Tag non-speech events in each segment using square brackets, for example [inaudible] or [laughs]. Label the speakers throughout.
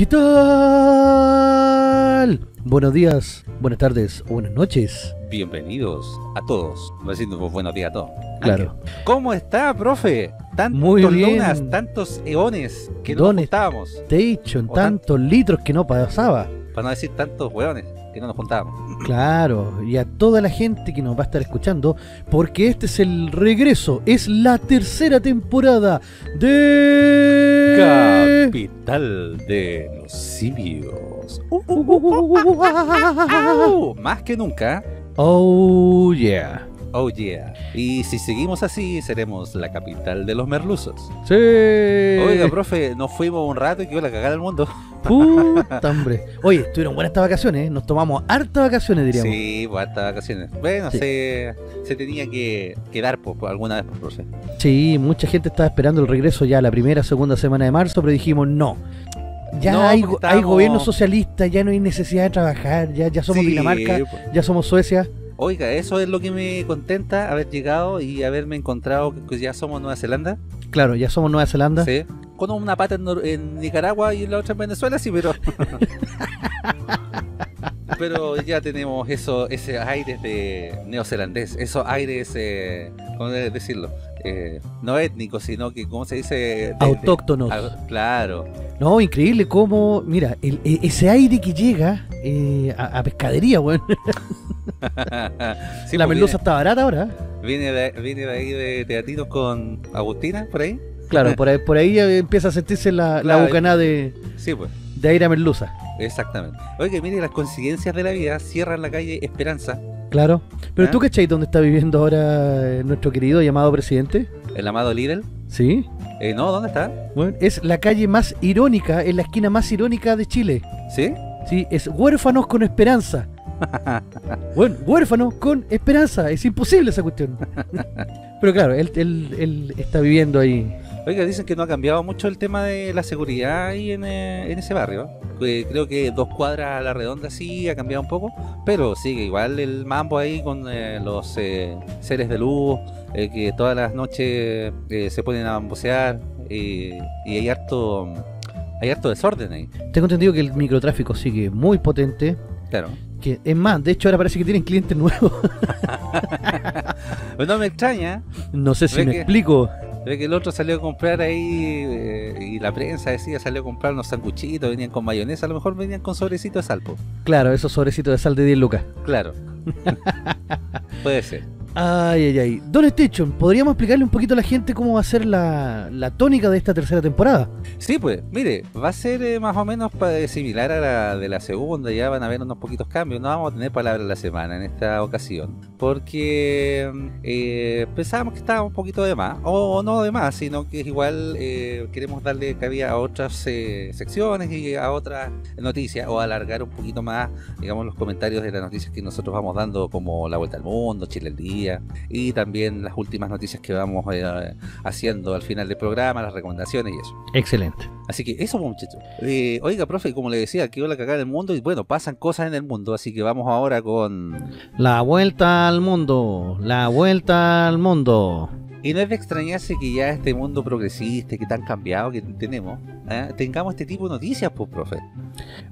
Speaker 1: ¿Qué tal? Buenos días, buenas tardes o buenas noches.
Speaker 2: Bienvenidos a todos. Diciendo pues, buenos días a todos.
Speaker 1: Claro.
Speaker 2: Ángel, ¿Cómo está, profe? Tantos
Speaker 1: Muy bien.
Speaker 2: lunas, tantos eones que no
Speaker 1: ¿Dónde
Speaker 2: nos juntábamos.
Speaker 1: Te he dicho en tantos litros que no pasaba.
Speaker 2: Para no decir tantos hueones que no nos juntábamos.
Speaker 1: Claro, y a toda la gente que nos va a estar escuchando, porque este es el regreso, es la tercera temporada de...
Speaker 2: Capital de los simios. Uh, uh, uh, uh, uh, uh, Más que nunca.
Speaker 1: Oh yeah.
Speaker 2: Oh yeah. Y si seguimos así, seremos la capital de los merluzos.
Speaker 1: Sí.
Speaker 2: Oiga, profe, nos fuimos un rato y quedó la cagada del mundo.
Speaker 1: Puta, hombre. Oye, estuvieron buenas estas vacaciones, ¿eh? nos tomamos hartas vacaciones, diríamos.
Speaker 2: Sí, hartas vacaciones. Bueno,
Speaker 1: Sí.
Speaker 2: se, se tenía que quedar por, por alguna vez, por profe.
Speaker 1: Sí, mucha gente estaba esperando el regreso ya la primera, segunda semana de marzo, pero dijimos no. Ya
Speaker 2: No,
Speaker 1: hay,
Speaker 2: porque
Speaker 1: hay gobierno socialista, ya no hay necesidad de trabajar, ya, ya somos
Speaker 2: Sí,
Speaker 1: Dinamarca, ya somos Suecia.
Speaker 2: Oiga, eso es lo que me contenta, haber llegado y haberme encontrado que ya somos Nueva Zelanda.
Speaker 1: Claro, ya somos Nueva Zelanda.
Speaker 2: Sí. Con una pata en, Nicaragua y la otra en Venezuela, sí, pero. [laughs] pero ya tenemos eso, ese aires de neozelandés, esos aires, eh, ¿cómo decirlo? Eh, no étnicos, sino que, ¿cómo se dice? De-
Speaker 1: Autóctonos.
Speaker 2: claro.
Speaker 1: No, increíble cómo, mira, el- e- ese aire que llega eh, a, a pescadería, weón. [laughs] [laughs]
Speaker 2: Sí,
Speaker 1: la
Speaker 2: pues
Speaker 1: merluza está barata ahora.
Speaker 2: Viene, viene, de, viene de ahí de teatinos con Agustina, por ahí.
Speaker 1: Claro, por ahí, por ahí eh, empieza a sentirse la, la bucanada de,
Speaker 2: Sí, pues.
Speaker 1: de aire a merluza.
Speaker 2: Exactamente. Oye, mire, las coincidencias de la vida cierran la calle Esperanza,
Speaker 1: Claro. Pero
Speaker 2: ¿Ah?
Speaker 1: tú, ¿cachai dónde está viviendo ahora eh, nuestro querido llamado presidente?
Speaker 2: el amado Lidl.
Speaker 1: Sí.
Speaker 2: Eh, no, ¿dónde está?
Speaker 1: Bueno, es la calle más irónica, es la esquina más irónica de Chile.
Speaker 2: ¿Sí?
Speaker 1: Sí, es huérfanos con esperanza. Bueno, huérfanos con esperanza. Es imposible esa cuestión. Pero claro, él, él- él está viviendo ahí.
Speaker 2: Oiga, dicen que no ha cambiado mucho el tema de la seguridad ahí en, eh, en ese barrio. Eh, creo que dos cuadras a la redonda sí ha cambiado un poco, pero sigue igual el mambo ahí con eh, los eh, seres de luz, que todas las noches se ponen a bambosear y hay harto, hay harto desorden ahí.
Speaker 1: Tengo entendido que el microtráfico sigue muy potente.
Speaker 2: Claro.
Speaker 1: Que es más, de hecho ahora parece que tienen clientes nuevos.
Speaker 2: Pero no me extraña,
Speaker 1: No sé si me
Speaker 2: que-
Speaker 1: explico.
Speaker 2: ve que el otro salió a comprar ahí eh, y la prensa decía salió a comprar unos sanguchitos, venían con mayonesa, a lo mejor venían con sobrecito de salpo.
Speaker 1: Claro, esos sobrecitos de sal de 10 lucas.
Speaker 2: Claro. [laughs] Puede ser.
Speaker 1: Ay, ay, ay. Don Station, ¿podríamos explicarle un poquito a la gente cómo va a ser la, la tónica de esta tercera temporada?
Speaker 2: Sí, pues, mire, va a ser eh, más o menos eh, similar a la de la segunda, ya van a haber unos poquitos cambios, no vamos a tener palabra de la semana en esta ocasión, porque eh, pensábamos que estaba un poquito de más, o no de más, sino que igual eh, queremos darle cabida a otras secciones y a otras noticias, o alargar un poquito más, digamos, los comentarios de las noticias que nosotros vamos dando, como La Vuelta al Mundo, Chile el Día, y también las últimas noticias que vamos eh, haciendo al final del programa, las recomendaciones y eso.
Speaker 1: Excelente.
Speaker 2: Así que eso, muchachos. Eh, oiga, profe, como le decía, quedó la cagada del mundo y bueno, pasan cosas en el mundo, así que vamos ahora con...
Speaker 1: La vuelta al mundo. La vuelta al mundo.
Speaker 2: Y no es de extrañarse que ya este mundo progresista, que tan cambiado que tenemos, ¿eh? tengamos este tipo de noticias, pues, profe.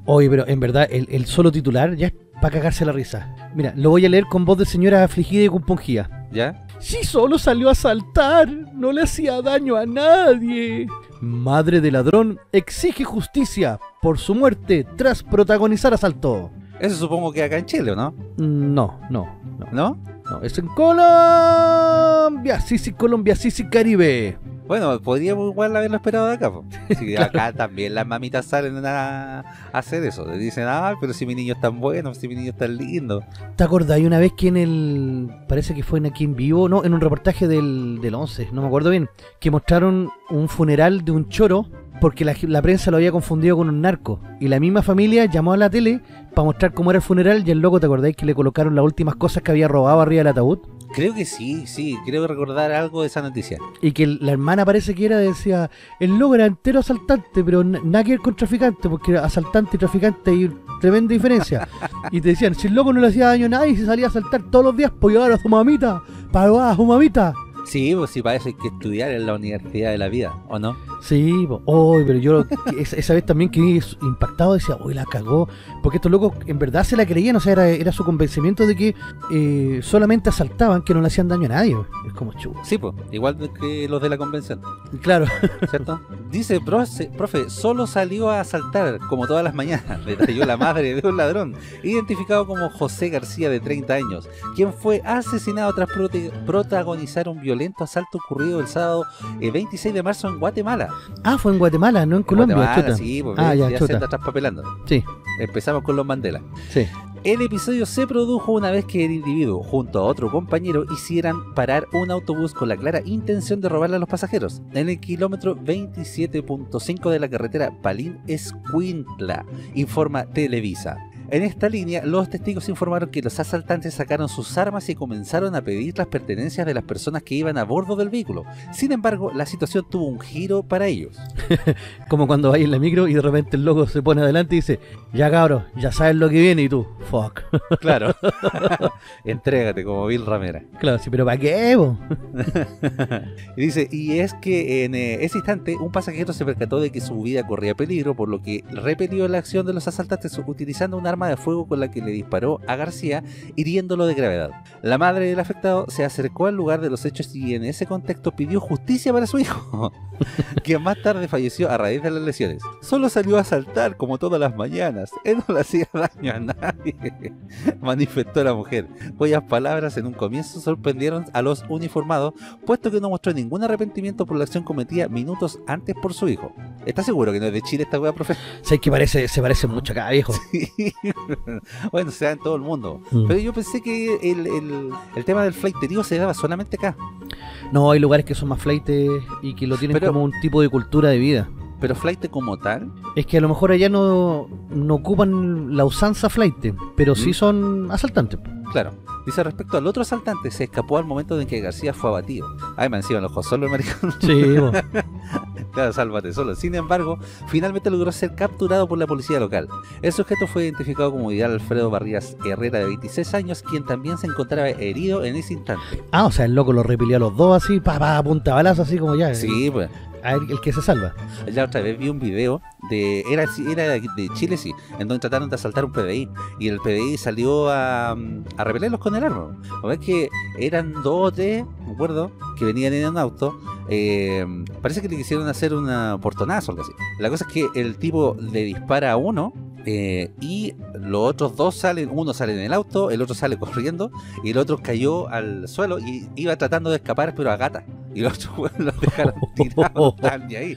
Speaker 1: Oye, pero en verdad, el, el solo titular ya es para cagarse la risa. Mira, lo voy a leer con voz de señora afligida y compungida.
Speaker 2: ¿Ya?
Speaker 1: Si solo salió a saltar, no le hacía daño a nadie. Madre de ladrón exige justicia por su muerte tras protagonizar asalto.
Speaker 2: Eso supongo que acá en Chile, ¿o no?
Speaker 1: No, no, no.
Speaker 2: ¿No?
Speaker 1: No, es en Colombia. Sí, sí, Colombia, sí, sí, Caribe.
Speaker 2: Bueno, podríamos igual haberlo esperado de acá. Sí, acá [laughs] también las mamitas salen a, a hacer eso. Le dicen, ah, pero si mi niño es tan bueno, si mi niño es tan lindo.
Speaker 1: ¿Te acordás una vez que en el. Parece que fue en aquí en vivo, no, en un reportaje del, del 11, no me acuerdo bien, que mostraron un funeral de un choro porque la, la prensa lo había confundido con un narco. Y la misma familia llamó a la tele para mostrar cómo era el funeral y el loco, ¿te acordáis que le colocaron las últimas cosas que había robado arriba del ataúd?
Speaker 2: Creo que sí, sí, creo recordar algo de esa noticia.
Speaker 1: Y que la hermana parece que era, decía, el loco era entero asaltante, pero nada que ver con traficante, porque era asaltante y traficante hay tremenda diferencia. [laughs] y te decían, si el loco no le hacía daño a nadie, se salía a asaltar todos los días, pues llevar a su mamita, para a su mamita.
Speaker 2: Sí, pues sí, para eso hay que estudiar en la Universidad de la Vida, ¿o no?
Speaker 1: Sí, po. Uy, pero yo esa, vez también quedé impactado, decía, uy, la cagó. Porque estos locos en verdad se la creían, o sea, era, era su convencimiento de que eh, solamente asaltaban, que no le hacían daño a nadie. Es como chu.
Speaker 2: Sí, pues, igual que los de la convención,
Speaker 1: Claro,
Speaker 2: ¿cierto? Dice, profe, profe, solo salió a asaltar, como todas las mañanas, [laughs] detalló la madre de un ladrón, identificado como José García, de 30 años, quien fue asesinado tras protagonizar un violento asalto ocurrido el sábado eh, 26 de marzo en Guatemala.
Speaker 1: Ah, fue en Guatemala, no en Colombia,
Speaker 2: Guatemala, sí, pues,
Speaker 1: Ah,
Speaker 2: ya,
Speaker 1: ya,
Speaker 2: se
Speaker 1: chuta.
Speaker 2: está traspapelando.
Speaker 1: Sí,
Speaker 2: Empezamos con los Mandela.
Speaker 1: sí.
Speaker 2: El episodio se produjo una vez que el individuo, junto a otro compañero, hicieran parar un autobús con la clara intención de robarle a los pasajeros en el kilómetro 27.5 de la carretera Palín-Escuintla, informa Televisa. En esta línea, los testigos informaron que los asaltantes sacaron sus armas y comenzaron a pedir las pertenencias de las personas que iban a bordo del vehículo. Sin embargo, la situación tuvo un giro para ellos. [laughs]
Speaker 1: Como cuando vais en la micro y de repente el loco se pone adelante y dice, ya cabros, ya sabes lo que viene y tú, fuck. [laughs]
Speaker 2: Claro. [laughs] Entrégate como Bill Ramera.
Speaker 1: Claro, sí, pero ¿para qué?
Speaker 2: Y dice, y es que en eh, ese instante un pasajero se percató de que su vida corría peligro, por lo que repelió la acción de los asaltantes utilizando un arma de fuego con la que le disparó a García, hiriéndolo de gravedad. La madre del afectado se acercó al lugar de los hechos y en ese contexto pidió justicia para su hijo, [laughs] quien más tarde falleció a raíz de las lesiones. Solo salió a asaltar como todas las mañanas, él no le hacía daño a nadie, [laughs] manifestó la mujer, cuyas palabras en un comienzo sorprendieron a los uniformados puesto que no mostró ningún arrepentimiento por la acción cometida minutos antes por su hijo. ¿Estás seguro que no es de Chile esta wea, profe?
Speaker 1: Sé que parece, se parece mucho acá, viejo. [laughs] [laughs]
Speaker 2: bueno, se da en todo el mundo.
Speaker 1: Mm.
Speaker 2: Pero yo pensé que el, el, el tema del flighterío se daba solamente acá.
Speaker 1: No, hay lugares que son más flightes y que lo tienen
Speaker 2: Pero-
Speaker 1: como un tipo de cultura de vida.
Speaker 2: Pero flight como tal,
Speaker 1: Es que a lo mejor allá no, no ocupan la usanza flight, pero sí
Speaker 2: ¿Mm?
Speaker 1: son asaltantes.
Speaker 2: claro. Dice respecto al otro asaltante, se escapó al momento en que García fue abatido. Ay, me encima los ojos solo el maricón.
Speaker 1: Sí. [laughs]
Speaker 2: Claro, sálvate solo. Sin embargo, finalmente logró ser capturado por la policía local. El sujeto fue identificado como Vidal Alfredo Barrías Herrera, de 26 años, quien también se encontraba herido en ese instante.
Speaker 1: Ah, o sea, el loco lo repelió a los dos así, pa, pa, punta balazo, así como ya.
Speaker 2: Sí, pues.
Speaker 1: A ver, el que se salva.
Speaker 2: La otra vez vi un video de. Era, era de Chile, sí, en donde trataron de asaltar un PDI. Y el PDI salió a, a repelerlos con el arma. ¿No ves que eran dos o tres, me acuerdo, que venían en un auto. Eh, parece que le quisieron hacer un portonazo o algo así. La cosa es que el tipo le dispara a uno. eh, y los otros dos salen, uno sale en el auto, el otro sale [laughs] corriendo y el otro cayó al suelo y iba tratando de escapar pero a gata. Y los otros [laughs] los dejaron [laughs] tirados ahí.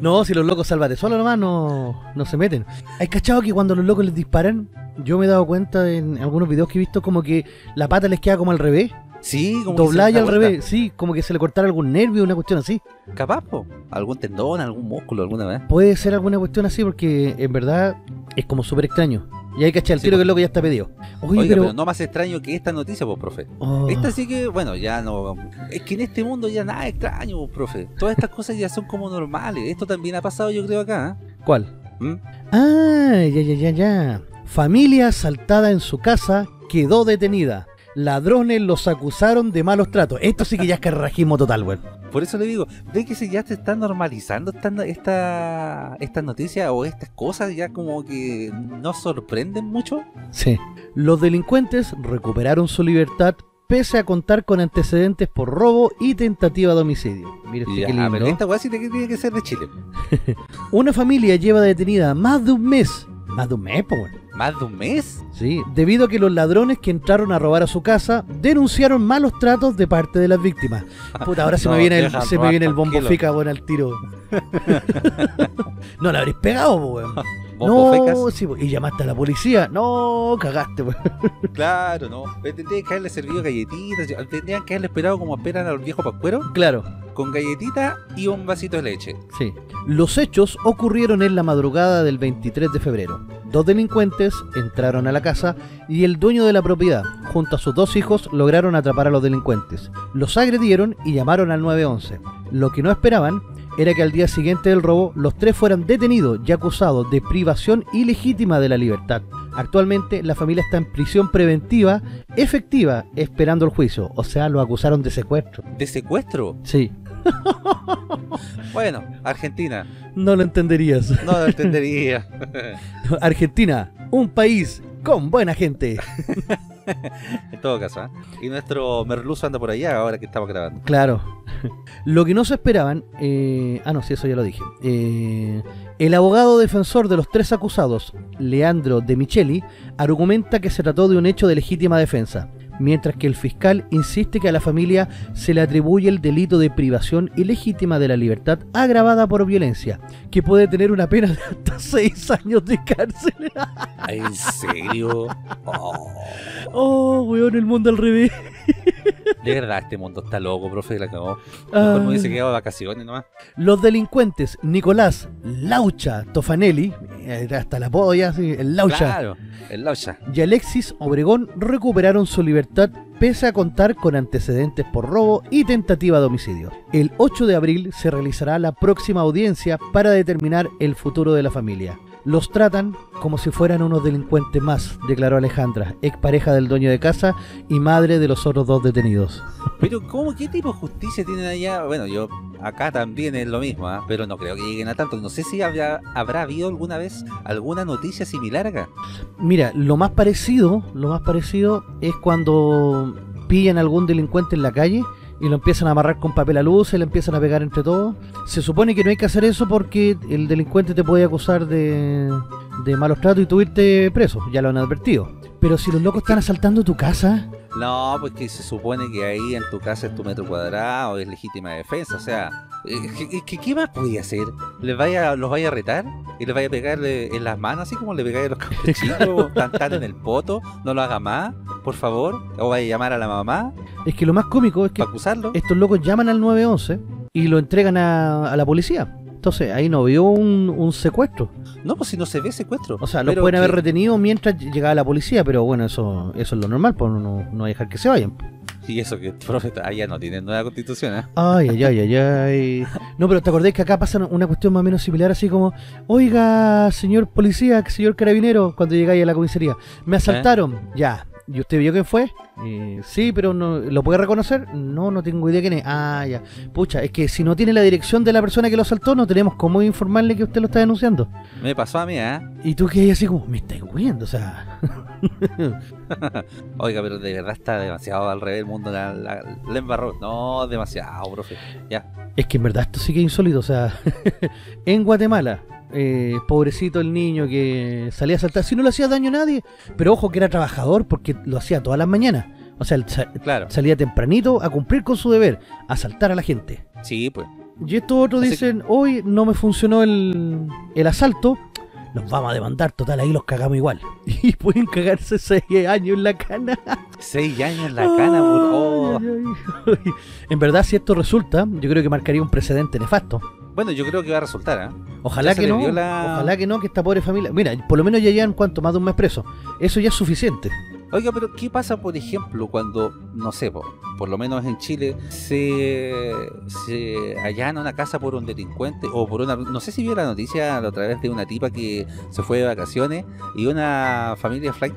Speaker 1: No, si los locos sálvate solo nomás no, no se meten. ¿Hay cachado que cuando los locos les disparan? Yo me he dado cuenta en algunos videos que he visto como que la pata les queda como al revés.
Speaker 2: Sí, como que
Speaker 1: y al revés. Sí, como que se le cortara algún nervio, una cuestión así.
Speaker 2: Capaz, po. algún tendón, algún músculo alguna vez.
Speaker 1: Puede ser alguna cuestión así porque en verdad es como súper extraño. Y hay que echar el
Speaker 2: Sí,
Speaker 1: tiro que el loco ya está pedido. Oye,
Speaker 2: Oiga, pero...
Speaker 1: pero...
Speaker 2: no más extraño que esta noticia, pues, profe.
Speaker 1: oh,
Speaker 2: Esta sí que, bueno, ya no. Es que en este mundo ya nada es extraño, pues, profe. Todas estas cosas ya son como normales. Esto también ha pasado, yo creo, acá.
Speaker 1: ¿Cuál?
Speaker 2: ¿eh? ¿Mm?
Speaker 1: Ah, ya, ya, ya, ya. Familia asaltada en su casa quedó detenida. Ladrones los acusaron de malos tratos. Esto sí que ya es carrajismo total, weón.
Speaker 2: Por eso le digo, ve que si ya te están normalizando esta, esta, estas noticias o estas cosas, ya como que no sorprenden mucho.
Speaker 1: Sí. Los delincuentes recuperaron su libertad pese a contar con antecedentes por robo y tentativa de homicidio. Mira
Speaker 2: Y
Speaker 1: usted qué
Speaker 2: ya,
Speaker 1: lindo.
Speaker 2: pero esta weá sí tiene que ser de Chile. [laughs]
Speaker 1: Una familia lleva detenida más de un mes. Más de un mes, po, weón.
Speaker 2: ¿Más de un mes?
Speaker 1: Sí, debido a que los ladrones que entraron a robar a su casa denunciaron malos tratos de parte de las víctimas. Puta, ahora se me viene el, se me viene el bombo fica, weón, al tiro. [laughs] [laughs] no, la habréis pegado, weón.
Speaker 2: ¿Bombo
Speaker 1: No, sí, y llamaste a la policía. No, cagaste, weón. [laughs]
Speaker 2: Claro, no. Tendrían que haberle servido galletitas. Tendrían que haberle esperado como esperan a los viejos pascueros.
Speaker 1: Claro,
Speaker 2: Con galletita y un vasito de leche.
Speaker 1: sí. Los hechos ocurrieron en la madrugada del 23 de febrero. Dos delincuentes entraron a la casa y el dueño de la propiedad, junto a sus dos hijos, lograron atrapar a los delincuentes. Los agredieron y llamaron al 911. Lo que no esperaban era que al día siguiente del robo los tres fueran detenidos y acusados de privación ilegítima de la libertad. Actualmente la familia está en prisión preventiva efectiva esperando el juicio, o sea, lo acusaron de secuestro.
Speaker 2: ¿De secuestro?
Speaker 1: Sí, [laughs]
Speaker 2: Bueno, Argentina.
Speaker 1: no lo entenderías.
Speaker 2: No lo entendería. [laughs]
Speaker 1: Argentina, un país con buena gente. [laughs] [laughs]
Speaker 2: en todo caso, ¿eh? Y nuestro merluzo anda por allá ahora que estamos grabando.
Speaker 1: Claro. [laughs] Lo que no se esperaban... eh, ah, no, sí, eso ya lo dije. Eh, el abogado defensor de los tres acusados, Leandro De Micheli, argumenta que se trató de un hecho de legítima defensa, mientras que el fiscal insiste que a la familia se le atribuye el delito de privación ilegítima de la libertad agravada por violencia, que puede tener una pena de hasta [laughs] seis años de cárcel.
Speaker 2: ¿En serio? Oh, [laughs]
Speaker 1: oh, weón, el mundo al revés. [laughs]
Speaker 2: de verdad, este mundo está loco, profe, la cagó. Mejor me hubiese
Speaker 1: Ah.
Speaker 2: quedado de vacaciones nomás.
Speaker 1: Los delincuentes Nicolás Laucha Tofanelli, hasta la polla, sí, el Laucha,
Speaker 2: Claro, el Laucha.
Speaker 1: y Alexis Obregón recuperaron su libertad pese a contar con antecedentes por robo y tentativa de homicidio. El 8 de abril se realizará la próxima audiencia para determinar el futuro de la familia. Los tratan como si fueran unos delincuentes más, declaró Alejandra, expareja del dueño de casa y madre de los otros dos detenidos.
Speaker 2: Pero, ¿cómo, qué tipo de justicia tienen allá? Bueno, yo acá también es lo mismo, ¿ah? pero no creo que lleguen a tanto. No sé si habrá, habrá habido alguna vez alguna noticia similar acá.
Speaker 1: Mira, lo más parecido, lo más parecido es cuando pillan a algún delincuente en la calle y lo empiezan a amarrar con papel a luz y le empiezan a pegar entre todos. Se supone que no hay que hacer eso porque el delincuente te puede acusar de, de malos tratos y tú irte preso, ya lo han advertido. Pero si los locos están asaltando tu casa,
Speaker 2: No, pues que se supone que ahí en tu casa es tu metro cuadrado, es legítima defensa, o sea, eh, ¿qué, qué- qué más podía hacer? ¿Les vaya, ¿Los vaya a retar? ¿Y les vaya a pegarle en las manos así como le pegáis a los cabros chicos? ¿Tan tan en el poto? ¿No lo haga más, por favor? ¿O vaya a llamar a la mamá
Speaker 1: es que lo más cómico es que
Speaker 2: acusarlo?
Speaker 1: estos locos llaman al 911 y lo entregan a, a la policía. Entonces ahí no vio un, un secuestro.
Speaker 2: No, pues si no se ve secuestro.
Speaker 1: O sea, lo pueden haber retenido mientras llegaba la policía, pero bueno, eso eso es lo normal, pues no, no, dejar que se vayan.
Speaker 2: Y eso que, [laughs] profe, allá no tienen nueva constitución, ¿eh?
Speaker 1: Ay, ay, ay, ay, ay. No, pero te acordás que acá pasa una cuestión más o menos similar, así como, oiga, señor policía, señor carabinero, cuando llegáis a la comisaría, me asaltaron, ya. ¿Y usted vio quién fue? Eh, sí, pero no, ¿lo puede reconocer? No, no tengo idea quién es. Ah, ya. Pucha, es que si no tiene la dirección de la persona que lo asaltó, no tenemos cómo informarle que usted lo está denunciando.
Speaker 2: Me pasó a mí, ¿eh?
Speaker 1: Y tú que así como, me estáis huyendo, o sea. [laughs]
Speaker 2: Oiga, pero de verdad está demasiado al revés el mundo, la, la, la embarró. No, demasiado, profe. Ya.
Speaker 1: Es que en verdad esto sí que es insólito, o sea, [laughs] en Guatemala, eh, pobrecito el niño que salía a saltar, si no le hacía daño a nadie, pero ojo que era trabajador porque lo hacía todas las mañanas, o sea,
Speaker 2: Claro.
Speaker 1: salía tempranito a cumplir con su deber, a saltar a la gente.
Speaker 2: Sí, pues.
Speaker 1: Y estos otros
Speaker 2: Así
Speaker 1: dicen, hoy no me funcionó el, el asalto, nos vamos a demandar, total, ahí los cagamos igual. [laughs] Y pueden cagarse seis años en la cana.
Speaker 2: Seis años en la cana, por... oh.
Speaker 1: Ay, ay, ay. [laughs] En verdad, si esto resulta, yo creo que marcaría un precedente nefasto.
Speaker 2: Bueno, yo creo que va a resultar, ¿eh?
Speaker 1: Ojalá
Speaker 2: Ya
Speaker 1: que no,
Speaker 2: la-
Speaker 1: ojalá que no, que esta pobre familia... Mira, por lo menos ya llevan cuánto, más de un mes preso. Eso ya es suficiente.
Speaker 2: Oiga, pero ¿qué pasa, por ejemplo, cuando, no sé, po, por lo menos en Chile, se, se allana una casa por un delincuente o por una... No sé si vio la noticia la otra vez de una tipa que se fue de vacaciones y una familia flight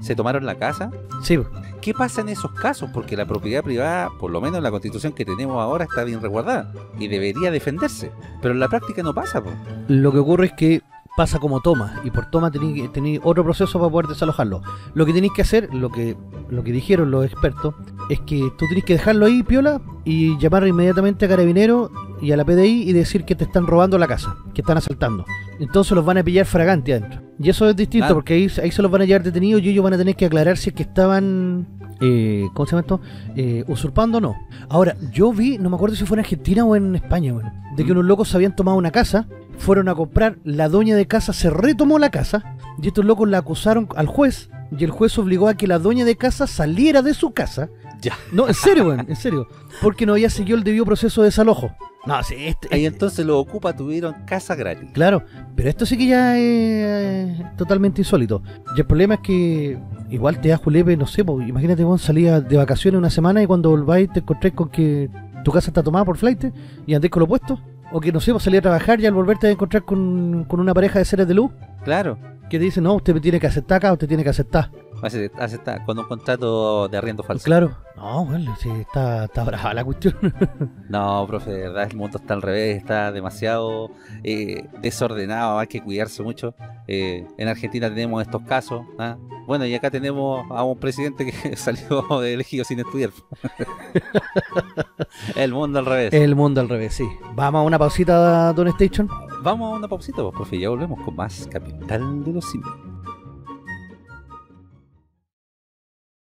Speaker 2: se tomaron la casa.
Speaker 1: Sí,
Speaker 2: ¿Qué pasa en esos casos? Porque la propiedad privada, por lo menos en la constitución que tenemos ahora, está bien resguardada y debería defenderse. Pero en la práctica no pasa, po.
Speaker 1: lo que ocurre es que pasa como toma, y por toma tenéis tenéis otro proceso para poder desalojarlo. Lo que tenéis que hacer, lo que, lo que dijeron los expertos, es que tú tenés que dejarlo ahí, piola, y llamar inmediatamente a Carabineros y a la PDI y decir que te están robando la casa, que están asaltando. Entonces los van a pillar fragante adentro. Y eso es distinto,
Speaker 2: Claro.
Speaker 1: porque ahí, ahí se los van a llevar detenidos y ellos van a tener que aclarar si es que estaban... Eh, ¿Cómo se llama esto? Eh, usurpando o no. Ahora, yo vi, no me acuerdo si fue en Argentina o en España, bueno, de que
Speaker 2: Mm.
Speaker 1: unos locos habían tomado una casa, fueron a comprar, la dueña de casa se retomó la casa, y estos locos la acusaron al juez, y el juez obligó a que la dueña de casa saliera de su casa.
Speaker 2: Ya.
Speaker 1: No, en serio, weón, en serio. Porque no había seguido el debido proceso de desalojo. No, sí, este,
Speaker 2: Ahí entonces los ocupa tuvieron casa gratis.
Speaker 1: Claro, pero esto sí que ya es totalmente insólito. Y el problema es que igual te da julepe, no sé, po, imagínate vos salías de vacaciones una semana y cuando volváis te encontráis con que tu casa está tomada por flight y andés con lo puesto. O que no sé, vos salí a trabajar y al volver te vas a encontrar con, con una pareja de seres de luz
Speaker 2: Claro.
Speaker 1: que te dice, no, usted me tiene que aceptar acá, usted tiene que aceptar.
Speaker 2: Hace- hace- está con un contrato de arriendo falso.
Speaker 1: Claro. No, bueno, sí, está, está brava la cuestión. [laughs]
Speaker 2: No, profe, de verdad el mundo está al revés, está demasiado eh, desordenado, hay que cuidarse mucho. Eh, en Argentina tenemos estos casos. ¿ah? Bueno, y acá tenemos a un presidente que [laughs] salió elegido sin estudiar. [laughs] el mundo al revés.
Speaker 1: El mundo al revés, sí. Vamos a una pausita, Don Station.
Speaker 2: Vamos a una pausita, pues, profe, ya volvemos con más Capital de los Simios.